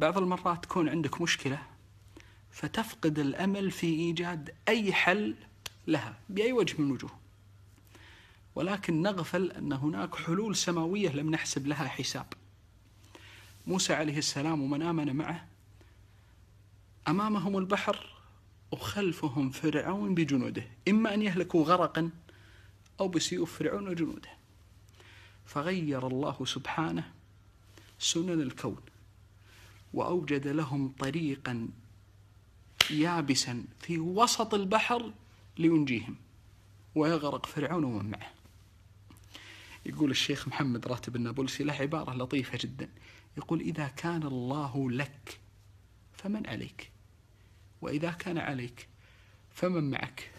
بعض المرات تكون عندك مشكلة فتفقد الأمل في إيجاد أي حل لها بأي وجه من الوجوه. ولكن نغفل أن هناك حلول سماوية لم نحسب لها حساب. موسى عليه السلام ومن آمن معه أمامهم البحر وخلفهم فرعون بجنوده إما أن يهلكوا غرقا أو بسيوف فرعون وجنوده. فغير الله سبحانه سنن الكون. وأوجد لهم طريقا يابسا في وسط البحر لينجيهم. ويغرق فرعون ومن معه. يقول الشيخ محمد راتب النابلسي له عبارة لطيفة جدا. يقول إذا كان الله لك فمن عليك. وإذا كان عليك فمن معك.